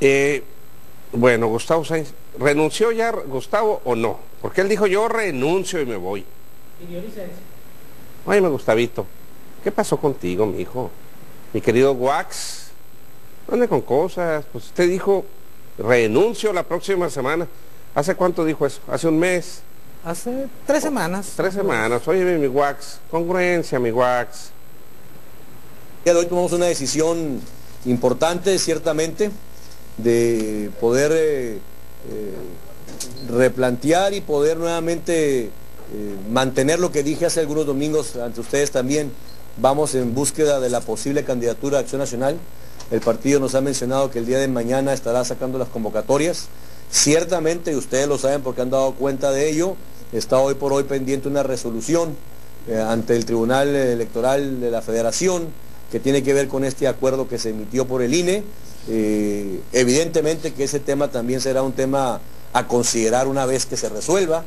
Eh, bueno, Gustavo Sáenz, ¿renunció ya Gustavo o no? Porque él dijo, yo renuncio y me voy. Pidió licencia. Óyeme, Gustavito, ¿qué pasó contigo, mi hijo? Mi querido Wax, ande con cosas. Pues usted dijo, renuncio la próxima semana. ¿Hace cuánto dijo eso? ¿Hace un mes? Hace tres semanas. Tres semanas. Óyeme, mi Wax, congruencia, mi Wax. El día de hoy tomamos una decisión importante, ciertamente, de poder eh, eh, replantear y poder nuevamente eh, mantener lo que dije hace algunos domingos ante ustedes también. Vamos en búsqueda de la posible candidatura a Acción Nacional. El partido nos ha mencionado que el día de mañana estará sacando las convocatorias. Ciertamente, y ustedes lo saben porque han dado cuenta de ello, está hoy por hoy pendiente una resolución ante el Tribunal Electoral de la Federación que tiene que ver con este acuerdo que se emitió por el INE. Eh, evidentemente que ese tema también será un tema a considerar una vez que se resuelva,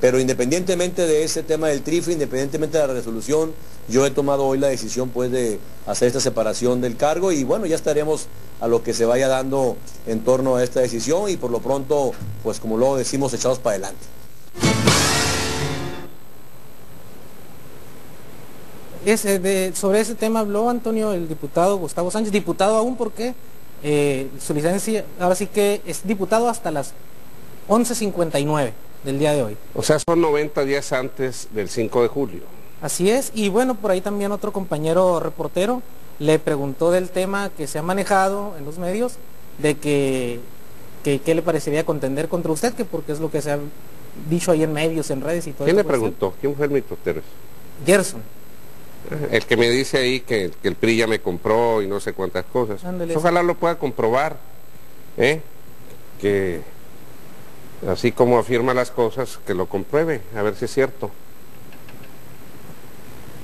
pero independientemente de ese tema del TRIFE, independientemente de la resolución, yo he tomado hoy la decisión pues de hacer esta separación del cargo y bueno, ya estaremos a lo que se vaya dando en torno a esta decisión y por lo pronto, pues como luego decimos, echados para adelante. Ese, sobre ese tema habló Antonio, el diputado Gustavo Sánchez, diputado aún porque eh, su licencia, ahora sí que es diputado hasta las 11.59 del día de hoy. O sea, son 90 días antes del 5 de julio. Así es, y bueno, por ahí también otro compañero reportero le preguntó del tema que se ha manejado en los medios, de que, qué le parecería contender contra usted, que porque es lo que se ha dicho ahí en medios, en redes y todo ¿Quién le preguntó? ¿Quién fue el reportero? Gerson. El que me dice ahí que, el PRI ya me compró y no sé cuántas cosas. Ojalá lo pueda comprobar. ¿eh? Que así como afirma las cosas, que lo compruebe, a ver si es cierto.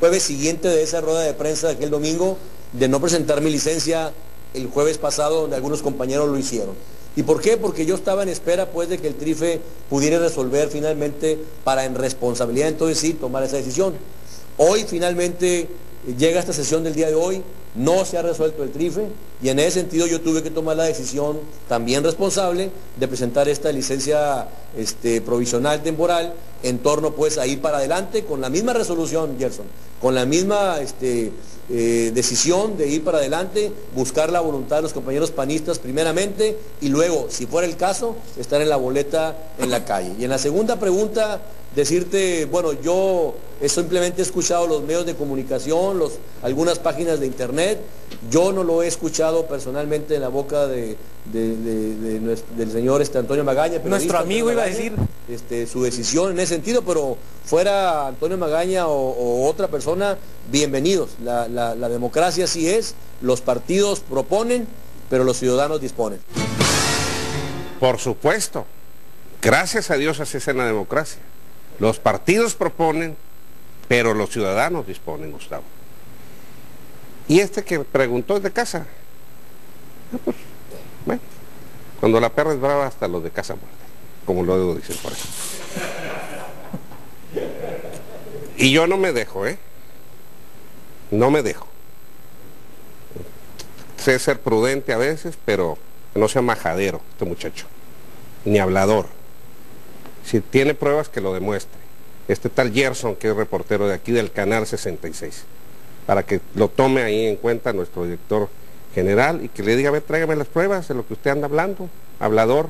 Jueves siguiente de esa rueda de prensa de aquel domingo, de no presentar mi licencia el jueves pasado, donde algunos compañeros lo hicieron. ¿Y por qué? Porque yo estaba en espera pues de que el TRIFE pudiera resolver finalmente para en responsabilidad entonces sí tomar esa decisión. Hoy finalmente llega esta sesión del día de hoy, no se ha resuelto el trife y en ese sentido yo tuve que tomar la decisión también responsable de presentar esta licencia este, provisional temporal en torno pues a ir para adelante con la misma resolución, Gerson, con la misma este, eh, decisión de ir para adelante, buscar la voluntad de los compañeros panistas primeramente y luego, si fuera el caso, estar en la boleta en la calle. Y en la segunda pregunta, decirte, bueno, yo simplemente he escuchado los medios de comunicación, los, algunas páginas de internet, yo no lo he escuchado personalmente en la boca de, del señor este, Antonio Magaña. Nuestro amigo iba a decir. Este, su decisión en ese sentido, pero fuera Antonio Magaña o, otra persona, bienvenidos. La, la democracia sí es, los partidos proponen, pero los ciudadanos disponen. Por supuesto. Gracias a Dios así es en la democracia. Los partidos proponen, pero los ciudadanos disponen, Gustavo. Y este que preguntó es de casa. Ah, pues, bueno, cuando la perra es brava, hasta los de casa muerde, como luego dicen por eso. Y yo no me dejo, ¿eh? No me dejo. Sé ser prudente a veces, pero no sea majadero este muchacho, ni hablador. Si tiene pruebas, que lo demuestre. Este tal Gerson, que es reportero de aquí del Canal 66, para que lo tome ahí en cuenta nuestro director general y que le diga, a ver, tráigame las pruebas de lo que usted anda hablando, hablador.